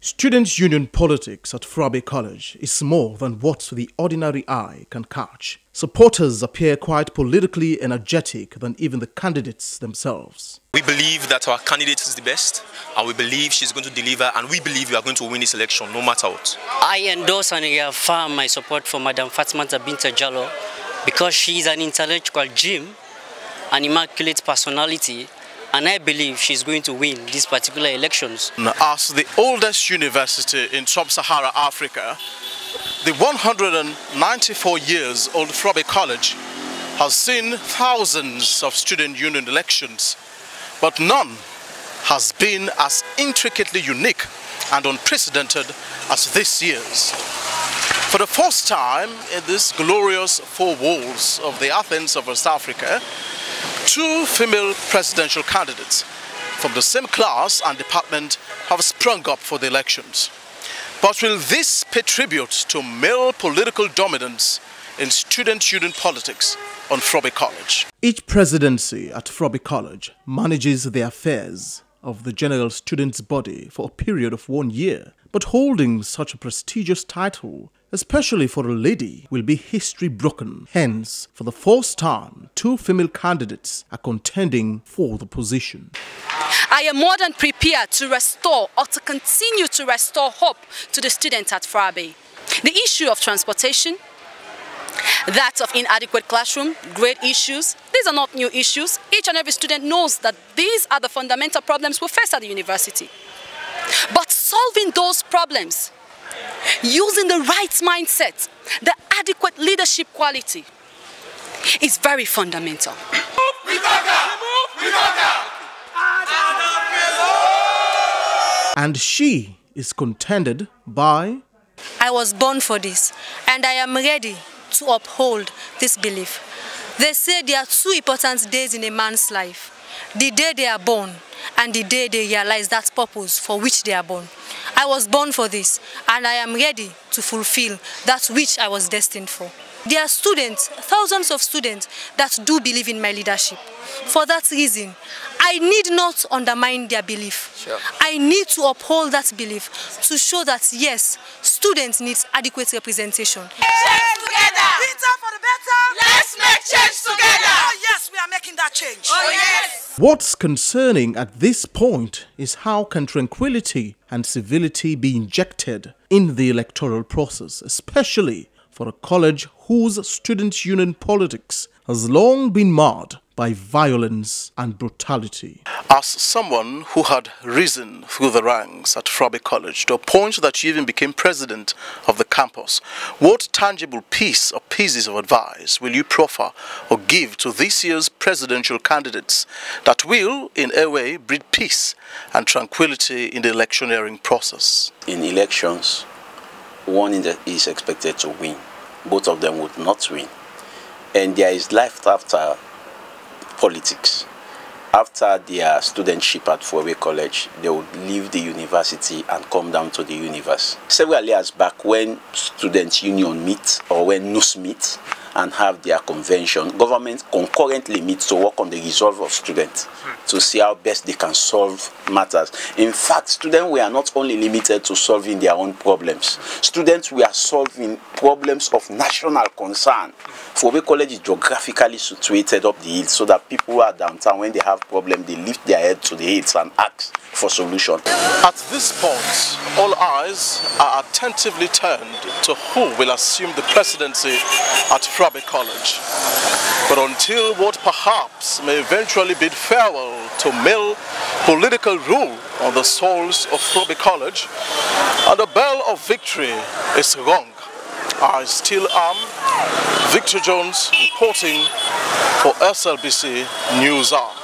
Students' union politics at Fourah Bay College is more than what the ordinary eye can catch. Supporters appear quite politically energetic than even the candidates themselves. We believe that our candidate is the best and we believe she's going to deliver and we believe we are going to win this election no matter what. I endorse and reaffirm my support for Madam Fatimata Binta Jallow because she is an intellectual gem, an immaculate personality and I believe she's going to win these particular elections. As the oldest university in sub-Sahara Africa, the 194 years old Fourah Bay College has seen thousands of student union elections, but none has been as intricately unique and unprecedented as this year's. For the first time in these glorious four walls of the Athens of West Africa, Two female presidential candidates from the same class and department have sprung up for the elections. But will this pay tribute to male political dominance in student union politics on Fourah Bay College? Each presidency at Fourah Bay College manages the affairs of the general students' body for a period of one year. But holding such a prestigious title especially for a lady, will be history broken. Hence, for the first time, two female candidates are contending for the position. I am more than prepared to restore or to continue to restore hope to the students at Fourah Bay. The issue of transportation, that of inadequate classroom, grade issues, these are not new issues. Each and every student knows that these are the fundamental problems we face at the university. But solving those problems using the right mindset, the adequate leadership quality is very fundamental. And she is contended by I was born for this and I am ready to uphold this belief. They say there are two important days in a man's life. The day they are born and the day they realize that purpose for which they are born. I was born for this and I am ready to fulfill that which I was destined for. There are students, thousands of students that do believe in my leadership. For that reason, I need not undermine their belief. Sure. I need to uphold that belief to show that yes, students need adequate representation. Change we that change. Oh yes! What's concerning at this point is how can tranquility and civility be injected in the electoral process, especially for a college whose student union politics has long been marred by violence and brutality. As someone who had risen through the ranks at Fourah Bay College to a point that she even became president of the campus, what tangible piece or pieces of advice will you proffer or give to this year's presidential candidates that will, in a way, breed peace and tranquility in the electioneering process? In elections, one is expected to win. Both of them would not win. And there is life after politics. After their studentship at Frabe College, they would leave the university and come down to the universe. Several years back, when student union meet or when NUS meet, and have their convention. Government concurrently meets to work on the resolve of students to see how best they can solve matters. In fact, students were not only limited to solving their own problems. Students were solving problems of national concern. Frabe College is geographically situated up the hill so that people who are downtown, when they have problems, they lift their head to the hills and ask for solution. At this point, all eyes are attentively turned to who will assume the presidency at Fourah Bay College. But until what perhaps may eventually bid farewell to male political rule on the souls of Fourah Bay College, and the bell of victory is rung, I still am Victor Jones reporting for SLBC News Hour.